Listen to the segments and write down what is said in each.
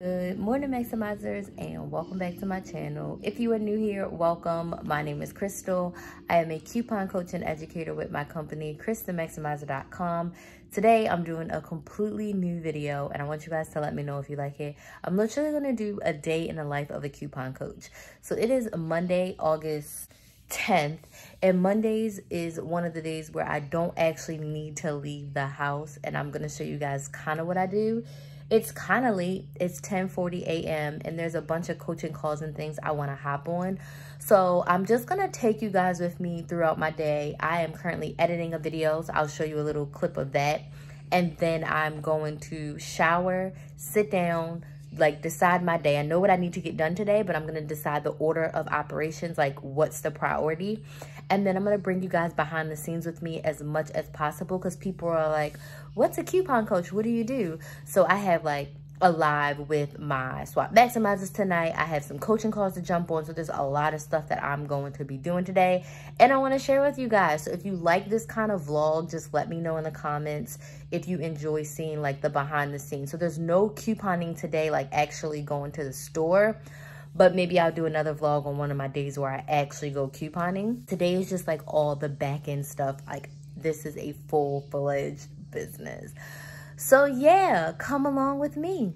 Good morning maximizers and welcome back to my channel. If you are new here, welcome. My name is Crystal. I am a coupon coach and educator with my company, KrysTheMaximizer.com. Today I'm doing a completely new video and I want you guys to let me know if you like it. I'm literally going to do a day in the life of a coupon coach. So it is Monday, August 10th and Mondays is one of the days where I don't actually need to leave the house and I'm going to show you guys kind of what I do it's kind of late. It's 10:40 a.m. and there's a bunch of coaching calls and things I want to hop on. So I'm just going to take you guys with me throughout my day. I am currently editing a video, so I'll show you a little clip of that. And then I'm going to shower, sit down, like decide my day. I know what I need to get done today, but I'm going to decide the order of operations, like what's the priority. And then I'm going to bring you guys behind the scenes with me as much as possible because people are like, what's a coupon coach? What do you do? So I have like a live with my swap maximizers tonight. I have some coaching calls to jump on. So there's a lot of stuff that I'm going to be doing today. And I want to share with you guys. So if you like this kind of vlog, just let me know in the comments if you enjoy seeing like the behind the scenes. So there's no couponing today, like actually going to the store. But maybe I'll do another vlog on one of my days where I actually go couponing. Today is just like all the back end stuff. Like this is a full-fledged business. So yeah, come along with me.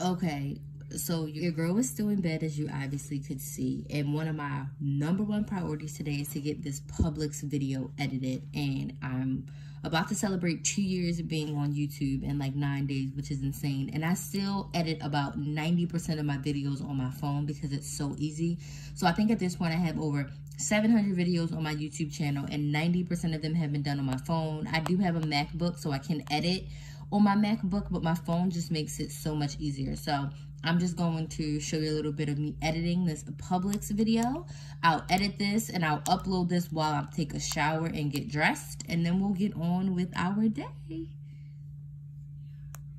Okay, so your girl is still in bed as you obviously could see and one of my number one priorities today is to get this Publix video edited and I'm about to celebrate two years of being on YouTube in like nine days which is insane and I still edit about 90% of my videos on my phone because it's so easy so I think at this point I have over 700 videos on my YouTube channel and 90% of them have been done on my phone I do have a MacBook so I can edit on my MacBook, but my phone just makes it so much easier. So I'm just going to show you a little bit of me editing this Publix video. I'll edit this and I'll upload this while I take a shower and get dressed. And then we'll get on with our day.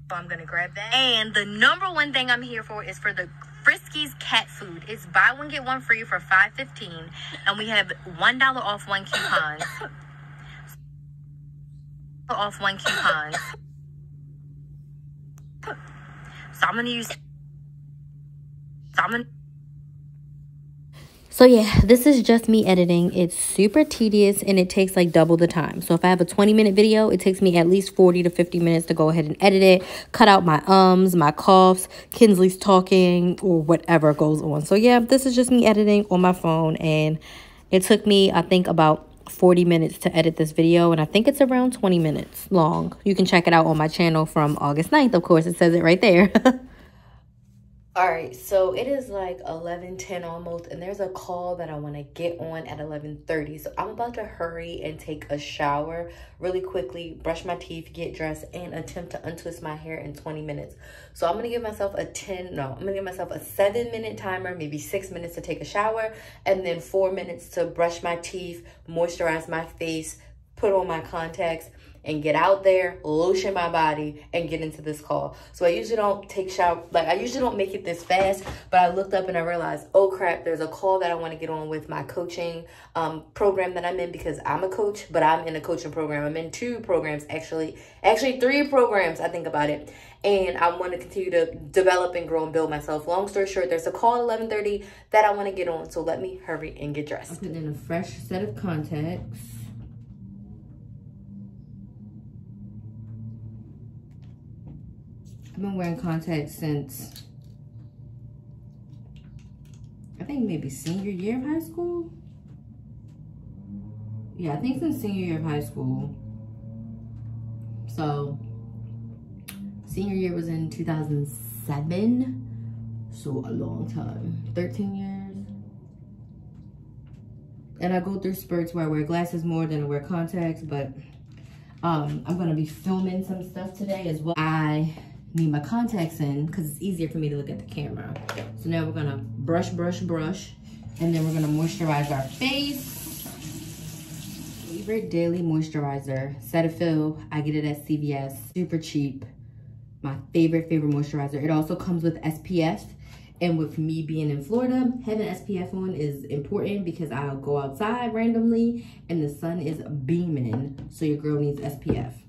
So I'm to grab that. And the number one thing I'm here for is for the Friskies cat food. It's buy one, get one free for $5.15. And we have $1 off one coupon. off one coupon. So I'm use. So I'm gonna. So yeah, this is just me editing. It's super tedious and it takes like double the time. So if I have a 20 minute video, it takes me at least 40 to 50 minutes to go ahead and edit it, cut out my ums, my coughs, Kinsley's talking, or whatever goes on. So yeah, this is just me editing on my phone and it took me, I think, about 40 minutes to edit this video and I think it's around 20 minutes long. You can check it out on my channel from August 9th. Of course, it says it right there. All right, so it is like 11:10 almost, and there's a call that I want to get on at 11:30. So I'm about to hurry and take a shower really quickly, brush my teeth, get dressed, and attempt to untwist my hair in 20 minutes. So I'm gonna give myself a 10, no, I'm gonna give myself a seven minute timer, maybe six minutes to take a shower, and then four minutes to brush my teeth, moisturize my face, put on my contacts, and get out there, lotion my body, and get into this call. So I usually don't take shower, like I usually don't make it this fast, but I looked up and I realized, oh crap, there's a call that I want to get on with my coaching um, program that I'm in because I'm a coach, but I'm in a coaching program. I'm in two programs actually, actually three programs, I think about it. And I want to continue to develop and grow and build myself. Long story short, there's a call at 11.30 that I want to get on. So let me hurry and get dressed. I'm putting in a fresh set of contacts. I've been wearing contacts since, I think maybe senior year of high school. Yeah, I think since senior year of high school. So, senior year was in 2007. So a long time, 13 years. And I go through spurts where I wear glasses more than I wear contacts, but um, I'm gonna be filming some stuff today as well. I need my contacts in because it's easier for me to look at the camera. So now we're gonna brush, brush, brush, and then we're gonna moisturize our face. Favorite daily moisturizer, Cetaphil. I get it at CVS, super cheap. My favorite, favorite moisturizer. It also comes with SPF. And with me being in Florida, having SPF on is important because I'll go outside randomly and the sun is beaming. So your girl needs SPF..........................................................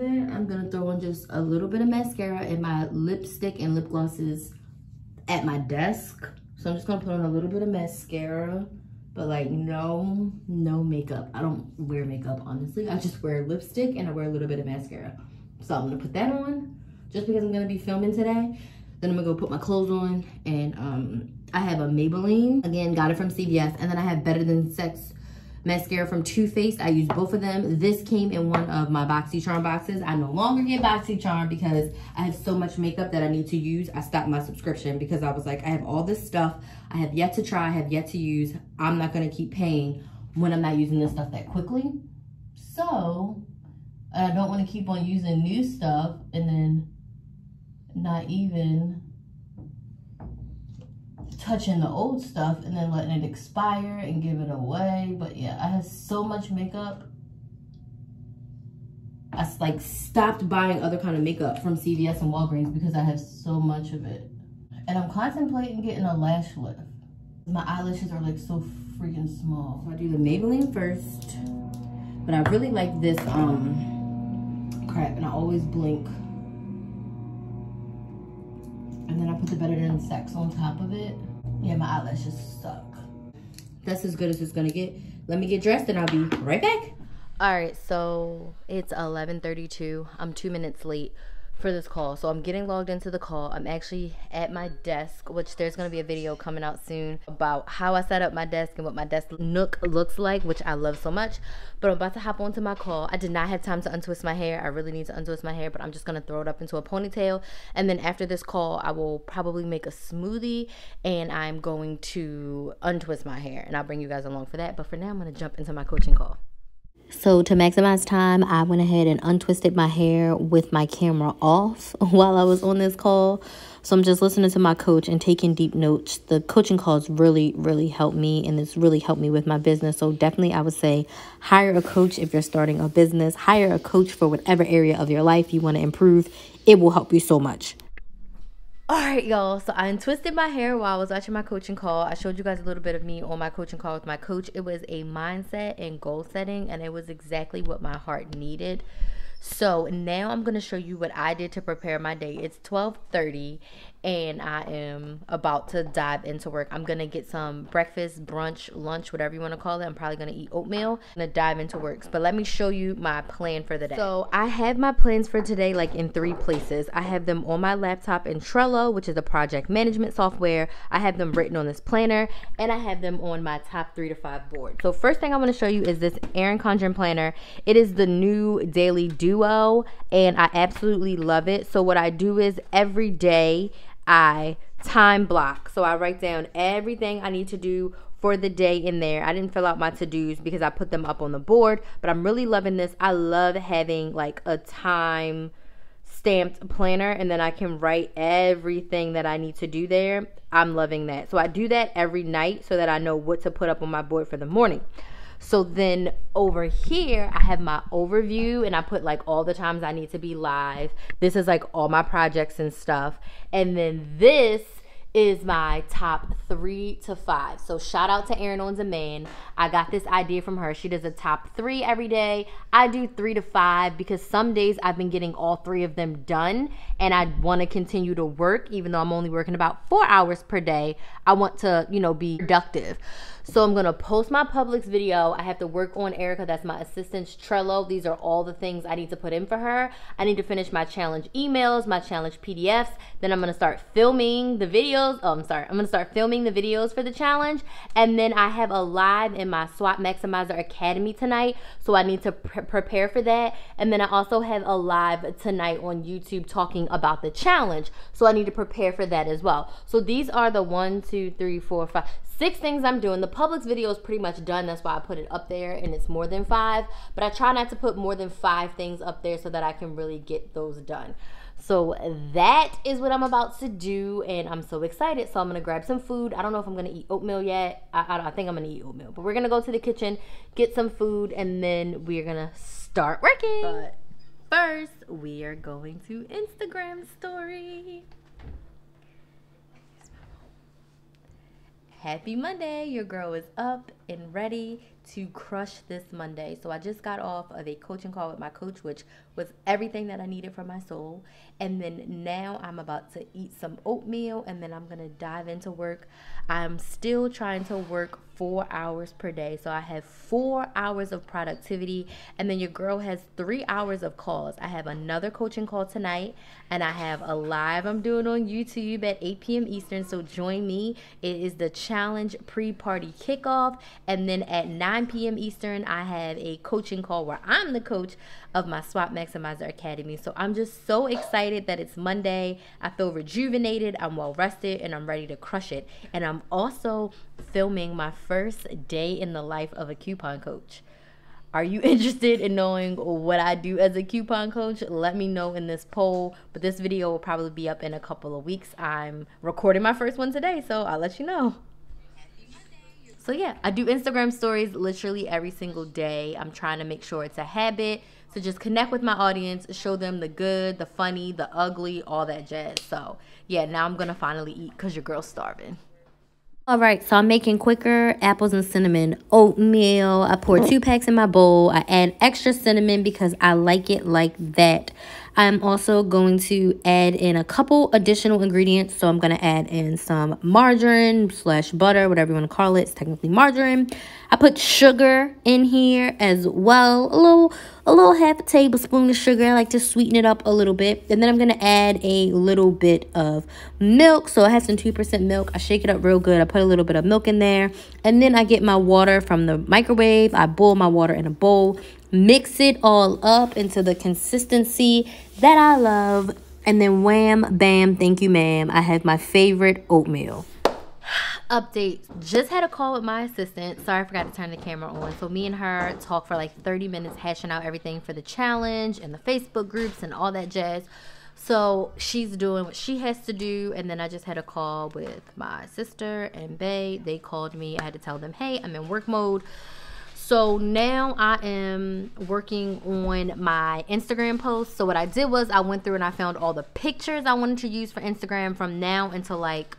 I'm throw on just a little bit of mascara and my lipstick and lip glosses at my desk. So I'm just gonna put on a little bit of mascara, but like no, no makeup. I don't wear makeup, honestly. I just wear lipstick and I wear a little bit of mascara. So I'm gonna put that on just because I'm gonna be filming today. Then I'm gonna go put my clothes on and um, I have a Maybelline, again, got it from CVS. And then I have Better Than Sex mascara from Too Faced. I use both of them. This came in one of my BoxyCharm boxes. I no longer get BoxyCharm because I have so much makeup that I need to use. I stopped my subscription because I was like, I have all this stuff I have yet to try, I have yet to use. I'm not gonna keep paying when I'm not using this stuff that quickly. So, I don't wanna keep on using new stuff and then not even touching the old stuff and then letting it expire and give it away. But yeah, I have so much makeup. I like stopped buying other kind of makeup from CVS and Walgreens because I have so much of it. And I'm contemplating getting a lash lift. My eyelashes are like so freaking small. So I do the Maybelline first. But I really like this um crap and I always blink. And then I put the Better Than Sex on top of it. Yeah, my eyelashes suck. That's as good as it's gonna get. Let me get dressed and I'll be right back. All right, so it's 11.32. I'm two minutes late for this call. So I'm getting logged into the call. I'm actually at my desk, which there's going to be a video coming out soon about how I set up my desk and what my desk nook looks like, which I love so much. But I'm about to hop onto my call. I did not have time to untwist my hair. I really need to untwist my hair, but I'm just going to throw it up into a ponytail. And then after this call, I will probably make a smoothie and I'm going to untwist my hair. And I'll bring you guys along for that. But for now, I'm going to jump into my coaching call. So to maximize time, I went ahead and untwisted my hair with my camera off while I was on this call. So I'm just listening to my coach and taking deep notes. The coaching calls really, really helped me and it's really helped me with my business. So definitely I would say hire a coach if you're starting a business. Hire a coach for whatever area of your life you want to improve. It will help you so much. All right, y'all. So I untwisted my hair while I was watching my coaching call. I showed you guys a little bit of me on my coaching call with my coach. It was a mindset and goal setting, and it was exactly what my heart needed. So now I'm going to show you what I did to prepare my day. It's 12:30 and I am about to dive into work. I'm gonna get some breakfast, brunch, lunch, whatever you wanna call it. I'm probably gonna eat oatmeal. I'm gonna dive into work. But let me show you my plan for the day. So I have my plans for today like in three places. I have them on my laptop in Trello, which is a project management software. I have them written on this planner, and I have them on my top three to five board. So first thing I wanna show you is this Erin Condren planner. It is the new Daily Duo, and I absolutely love it. So what I do is every day I time block. So I write down everything I need to do for the day in there. I didn't fill out my to-dos because I put them up on the board, but I'm really loving this. I love having like a time stamped planner and then I can write everything that I need to do there. I'm loving that. So I do that every night so that I know what to put up on my board for the morning. So then over here, I have my overview and I put like all the times I need to be live. This is like all my projects and stuff. And then this is my top three to five. So shout out to Erin on Demand. I got this idea from her. She does a top three every day. I do three to five because some days I've been getting all three of them done and I want to continue to work even though I'm only working about four hours per day. I want to, you know, be productive. So I'm gonna post my Publix video. I have to work on Erica, that's my assistant's Trello. These are all the things I need to put in for her. I need to finish my challenge emails, my challenge PDFs. Then I'm gonna start filming the videos. Oh, I'm sorry. I'm gonna start filming the videos for the challenge. And then I have a live in my SWAP Maximizer Academy tonight. So I need to pre prepare for that. And then I also have a live tonight on YouTube talking about the challenge. So I need to prepare for that as well. So these are the one, two, three, four, five, six things I'm doing. The Publix video is pretty much done. That's why I put it up there and it's more than five. But I try not to put more than five things up there so that I can really get those done. So that is what I'm about to do, and I'm so excited. So I'm gonna grab some food. I don't know if I'm gonna eat oatmeal yet. I, I, I, think I'm gonna eat oatmeal, but we're gonna go to the kitchen, get some food, and then we're gonna start working. But first, we are going to Instagram story. Happy Monday. Your girl is up and ready to crush this Monday. So I just got off of a coaching call with my coach, which was everything that I needed for my soul. And then now I'm about to eat some oatmeal and then I'm going to dive into work. I'm still trying to work four hours per day. So I have four hours of productivity. And then your girl has three hours of calls. I have another coaching call tonight and I have a live I'm doing on YouTube at 8 p.m. Eastern. So join me. It is the challenge pre party kickoff. And then at 9 p.m. Eastern, I have a coaching call where I'm the coach of my Swap Maximizer Academy. So I'm just so excited that it's Monday. I feel rejuvenated, I'm well rested, and I'm ready to crush it. And I'm also filming my first day in the life of a coupon coach. Are you interested in knowing what I do as a coupon coach? Let me know in this poll. But this video will probably be up in a couple of weeks. I'm recording my first one today, so I'll let you know. So yeah, I do Instagram stories literally every single day. I'm trying to make sure it's a habit to just connect with my audience, show them the good, the funny, the ugly, all that jazz. So yeah, now I'm gonna finally eat because your girl's starving. All right, so I'm making Quaker apples and cinnamon oatmeal. I pour two packs in my bowl. I add extra cinnamon because I like it like that. I'm also going to add in a couple additional ingredients. So I'm going to add in some margarine slash butter, whatever you want to call it. It's technically margarine. I put sugar in here as well. A little, a little half a tablespoon of sugar. I like to sweeten it up a little bit. And then I'm going to add a little bit of milk. So I have some 2% milk. I shake it up real good. I put a little bit of milk in there. And then I get my water from the microwave. I boil my water in a bowl mix it all up into the consistency that I love. And then wham, bam, thank you, ma'am. I have my favorite oatmeal. Update. Just had a call with my assistant. Sorry, I forgot to turn the camera on. So me and her talked for like 30 minutes, hashing out everything for the challenge and the Facebook groups and all that jazz. So she's doing what she has to do. And then I just had a call with my sister and Bay. They called me. I had to tell them, hey, I'm in work mode. So now I am working on my Instagram posts. So what I did was I went through and I found all the pictures I wanted to use for Instagram from now until like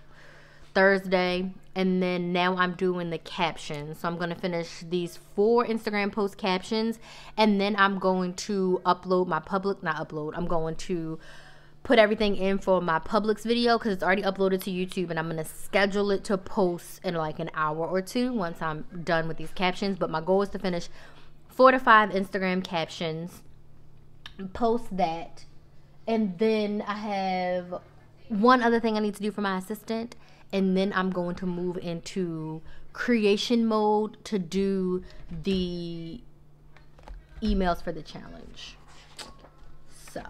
Thursday. And then now I'm doing the captions. So I'm going to finish these four Instagram post captions. And then I'm going to upload my Publix, not upload, I'm going to put everything in for my Publix video because it's already uploaded to YouTube and I'm going to schedule it to post in like an hour or two once I'm done with these captions. But my goal is to finish four to five Instagram captions, post that, and then I have one other thing I need to do for my assistant, and then I'm going to move into creation mode to do the emails for the challenge. So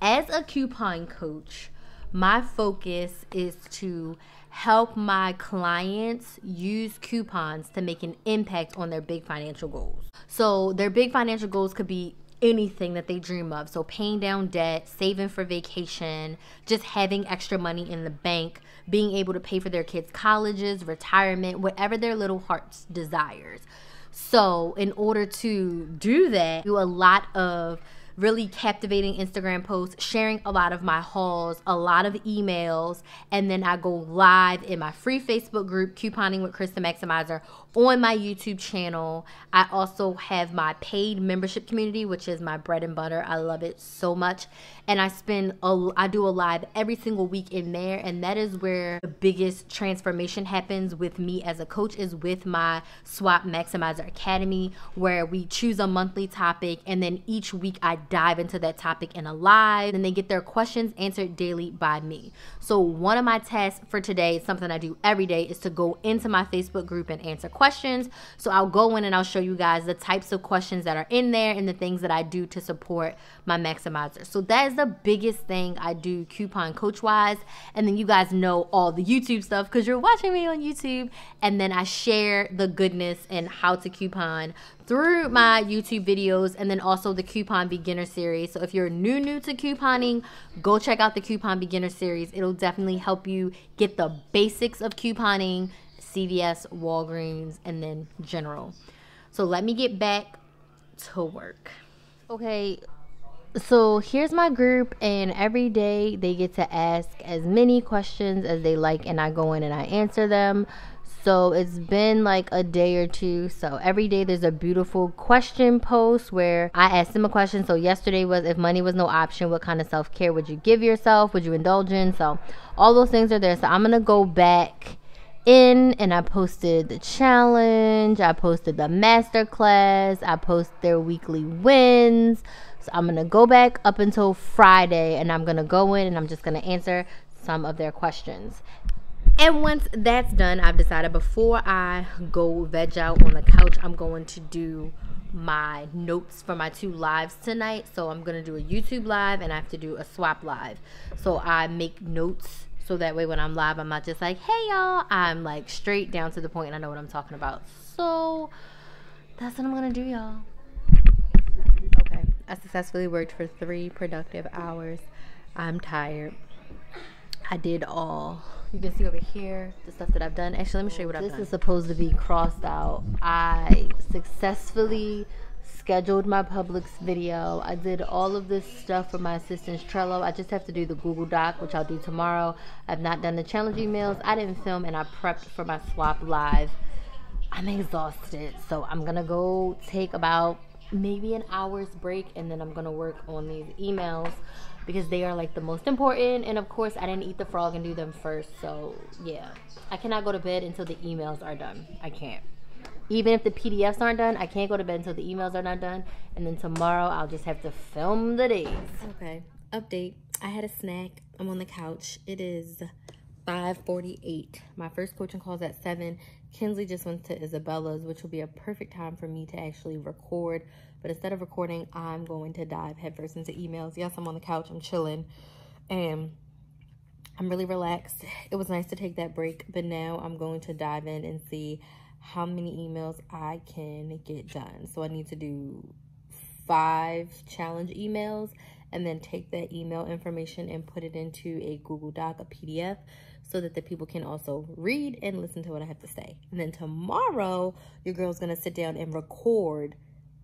as a coupon coach, my focus is to help my clients use coupons to make an impact on their big financial goals. So, their big financial goals could be anything that they dream of. So, paying down debt, saving for vacation, just having extra money in the bank, being able to pay for their kids' colleges, retirement, whatever their little hearts desires. So, in order to do that, do a lot of really captivating Instagram posts, sharing a lot of my hauls, a lot of emails, and then I go live in my free Facebook group, Couponing with Krys the Maximizer, on my YouTube channel. I also have my paid membership community, which is my bread and butter. I love it so much. And I spend, a, I do a live every single week in there. And that is where the biggest transformation happens with me as a coach is with my Swap Maximizer Academy, where we choose a monthly topic. And then each week I dive into that topic in a live. And they get their questions answered daily by me. So one of my tasks for today, something I do every day, is to go into my Facebook group and answer questions questions. So I'll go in and I'll show you guys the types of questions that are in there and the things that I do to support my maximizer. So that is the biggest thing I do coupon coach wise. And then you guys know all the YouTube stuff because you're watching me on YouTube. And then I share the goodness and how to coupon through my YouTube videos and then also the coupon beginner series. So if you're new new to couponing, go check out the coupon beginner series. It'll definitely help you get the basics of couponing CVS, Walgreens, and then General. So let me get back to work. Okay, so here's my group and every day they get to ask as many questions as they like and I go in and I answer them. So it's been like a day or two. So every day there's a beautiful question post where I ask them a question. So yesterday was if money was no option, what kind of self-care would you give yourself? Would you indulge in? So all those things are there. So I'm going to go back in and I posted the challenge, I posted the masterclass, I post their weekly wins. So I'm gonna go back up until Friday and I'm gonna go in and I'm just gonna answer some of their questions. And once that's done, I've decided before I go veg out on the couch, I'm going to do my notes for my two lives tonight. So I'm to do a YouTube live and I have to do a swap live. So I make notes so that way when I'm live, I'm not just like, hey y'all. I'm like straight down to the point and I know what I'm talking about. So that's what I'm going to do, y'all. Okay. I successfully worked for three productive hours. I'm tired. I did all. You can see over here the stuff that I've done. Actually, let me show you what I've this done. This is supposed to be crossed out. I successfully scheduled my Publix video. I did all of this stuff for my assistant's Trello. I just have to do the Google Doc, which I'll do tomorrow. I've not done the challenge emails. I didn't film and I prepped for my swap live. I'm exhausted. So I'm to go take about maybe an hour's break and then I'm to work on these emails because they are like the most important. And of course, I didn't eat the frog and do them first. So yeah, I cannot go to bed until the emails are done. I can't even if the PDFs aren't done, I can't go to bed until the emails are not done. And then tomorrow I'll just have to film the days. Okay, update. I had a snack. I'm on the couch. It is 5.48. My first coaching call is at 7. Kinsley just went to Isabella's, which will be a perfect time for me to actually record. But instead of recording, I'm going to dive headfirst into emails. Yes, I'm on the couch. I'm chilling. And I'm really relaxed. It was nice to take that break. But now I'm going to dive in and see how many emails I can get done. So I need to do five challenge emails and then take that email information and put it into a Google Doc, a PDF, so that the people can also read and listen to what I have to say. And then tomorrow, your girl's gonna sit down and record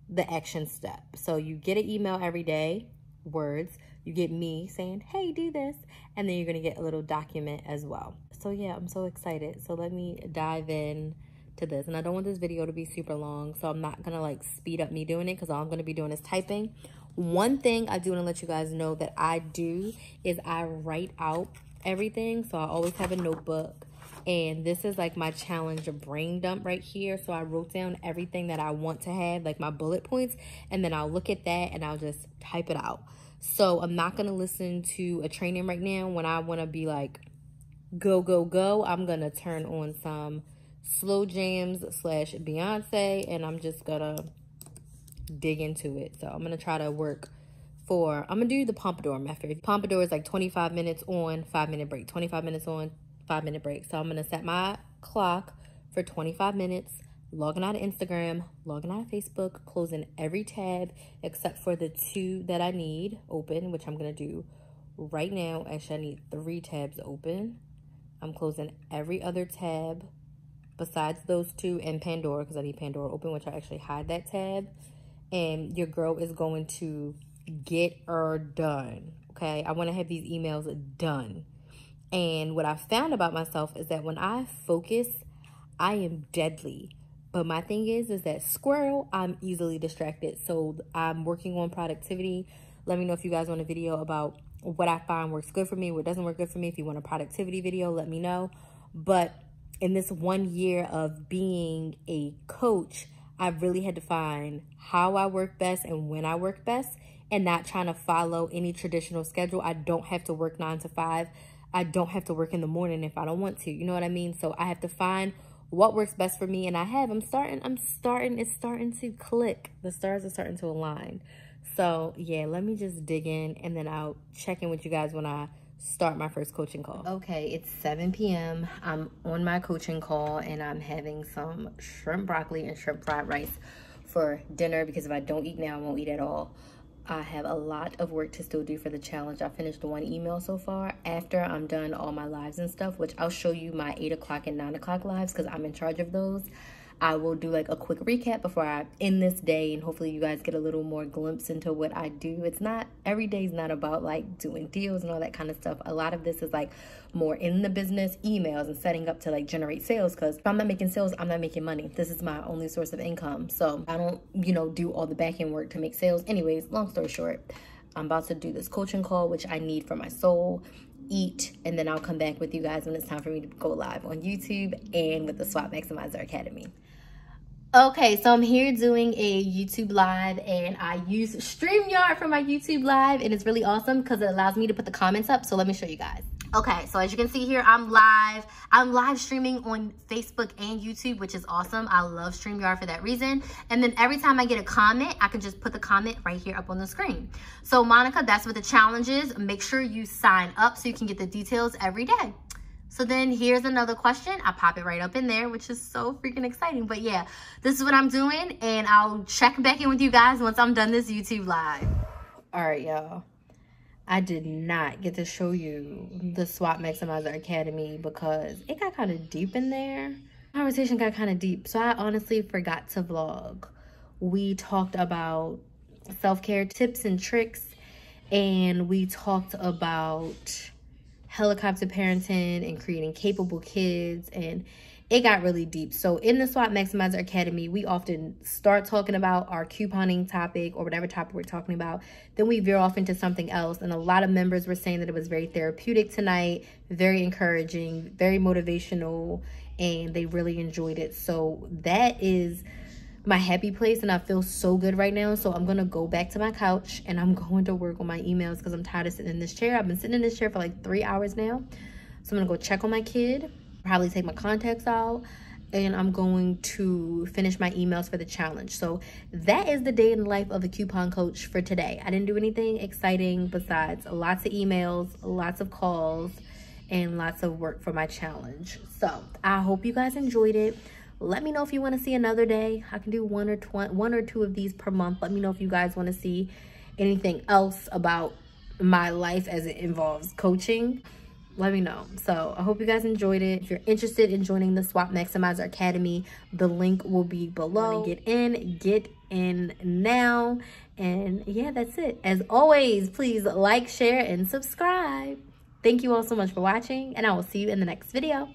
the action step. So you get an email every day, words, you get me saying, hey, do this, and then you're gonna get a little document as well. So yeah, I'm so excited. So let me dive in to this. And I don't want this video to be super long, so I'm not going to like speed up me doing it because all I'm going to be doing is typing. One thing I do want to let you guys know that I do is I write out everything. So I always have a notebook. And this is like my challenge brain dump right here. So I wrote down everything that I want to have, like my bullet points. And then I'll look at that and I'll just type it out. So I'm not going to listen to a training right now. When I want to be like, go, go, go, I'm going to turn on some slow jams slash Beyonce, and I'm just gonna dig into it. So I'm gonna try to work for, I'm gonna do the Pomodoro method. Pomodoro is like 25 minutes on, five minute break, 25 minutes on, five minute break. So I'm gonna set my clock for 25 minutes, logging out of Instagram, logging out of Facebook, closing every tab except for the two that I need open, which I'm gonna do right now. Actually, I need three tabs open. I'm closing every other tab besides those two and Pandora, because I need Pandora open, which I actually hide that tab. And your girl is going to get her done. Okay, I want to have these emails done. And what I found about myself is that when I focus, I am deadly. But my thing is, is that squirrel, I'm easily distracted. So I'm working on productivity. Let me know if you guys want a video about what I find works good for me, what doesn't work good for me. If you want a productivity video, let me know. But in this one year of being a coach, I really had to find how I work best and when I work best and not trying to follow any traditional schedule. I don't have to work nine to five. I don't have to work in the morning if I don't want to. You know what I mean? So I have to find what works best for me and I have. I'm starting, I'm starting, it's starting to click. The stars are starting to align. So yeah, let me just dig in and then I'll check in with you guys when I start my first coaching call. Okay, it's 7 p.m. I'm on my coaching call and I'm having some shrimp broccoli and shrimp fried rice for dinner because if I don't eat now, I won't eat at all. I have a lot of work to still do for the challenge. I finished one email so far. After I'm done all my lives and stuff, which I'll show you my 8 o'clock and 9 o'clock lives because I'm in charge of those. I will do like a quick recap before I end this day and hopefully you guys get a little more glimpse into what I do. It's not, every day is not about like doing deals and all that kind of stuff. A lot of this is like more in the business, emails and setting up to like generate sales because if I'm not making sales, I'm not making money. This is my only source of income. So I don't, you know, do all the back end work to make sales. Anyways, long story short, I'm about to do this coaching call, which I need for my soul eat, and then I'll come back with you guys when it's time for me to go live on YouTube and with the Swap Maximizer Academy. Okay, so I'm here doing a YouTube live and I use StreamYard for my YouTube live and it's really awesome because it allows me to put the comments up. So let me show you guys. Okay, so as you can see here, I'm live. I'm live streaming on Facebook and YouTube, which is awesome. I love StreamYard for that reason. And then every time I get a comment, I can just put the comment right here up on the screen. So Monica, that's what the challenge is. Make sure you sign up so you can get the details every day. So then here's another question. I pop it right up in there, which is so freaking exciting. But yeah, this is what I'm doing. And I'll check back in with you guys once I'm done this YouTube live. All right, y'all. I did not get to show you the Swap Maximizer Academy because it got kind of deep in there. Conversation got kind of deep. So I honestly forgot to vlog. We talked about self-care tips and tricks. And we talked about helicopter parenting and creating capable kids and it got really deep. So in the Swap Maximizer Academy, we often start talking about our couponing topic or whatever topic we're talking about. Then we veer off into something else. And a lot of members were saying that it was very therapeutic tonight, very encouraging, very motivational, and they really enjoyed it. So that is my happy place and I feel so good right now. So I'm going to go back to my couch and I'm going to work on my emails because I'm tired of sitting in this chair. I've been sitting in this chair for like three hours now. So I'm going to go check on my kid, probably take my contacts out and I'm going to finish my emails for the challenge. So that is the day in the life of a coupon coach for today. I didn't do anything exciting besides lots of emails, lots of calls, and lots of work for my challenge. So I hope you guys enjoyed it let me know if you want to see another day. I can do one or one or two of these per month. Let me know if you guys want to see anything else about my life as it involves coaching. Let me know. So i hope you guys enjoyed it. If you're interested in joining the swap maximizer academy the link will be below. Get in? Get in now. And yeah that's it. As always please like share and subscribe. Thank you all so much for watching and i will see you in the next video